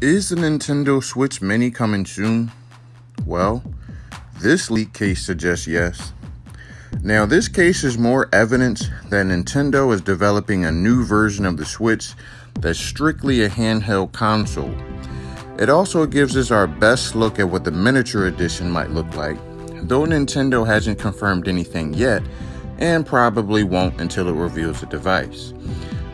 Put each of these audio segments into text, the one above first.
Is the Nintendo Switch Mini coming soon? Well, this leak case suggests yes. Now, this case is more evidence that Nintendo is developing a new version of the Switch that's strictly a handheld console. It also gives us our best look at what the miniature edition might look like, though Nintendo hasn't confirmed anything yet and probably won't until it reveals the device.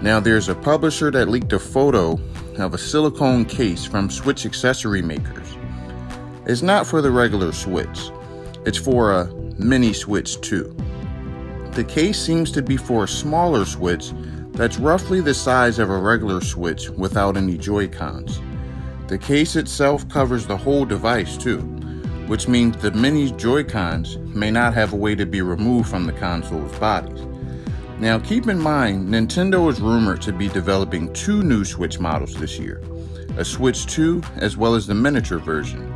Now, there's a publisher that leaked a photo of a silicone case from Switch accessory makers. It's not for the regular Switch, it's for a mini Switch 2. The case seems to be for a smaller Switch that's roughly the size of a regular Switch without any Joy-Cons. The case itself covers the whole device too, which means the mini Joy-Cons may not have a way to be removed from the console's bodies. Now, keep in mind, Nintendo is rumored to be developing two new Switch models this year a Switch 2 as well as the miniature version.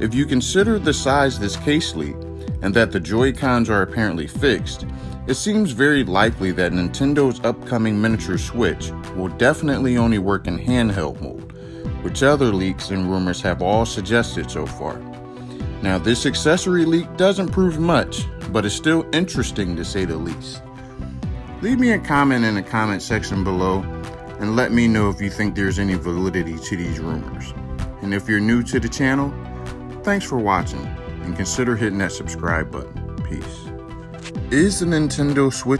If you consider the size this case leak and that the Joy-Cons are apparently fixed, it seems very likely that Nintendo's upcoming miniature Switch will definitely only work in handheld mode, which other leaks and rumors have all suggested so far. Now, this accessory leak doesn't prove much, but it's still interesting to say the least. Leave me a comment in the comment section below and let me know if you think there's any validity to these rumors. And if you're new to the channel, thanks for watching and consider hitting that subscribe button. Peace. Is the Nintendo Switch